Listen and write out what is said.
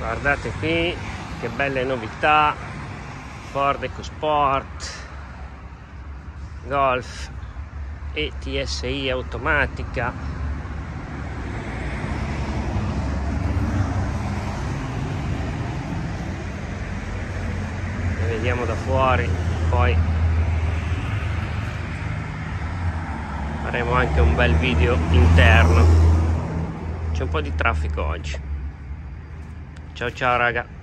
guardate qui che belle novità. Ford EcoSport Golf e TSI automatica. Le vediamo da fuori poi faremo anche un bel video interno. C'è un po' di traffico oggi ciao ciao raga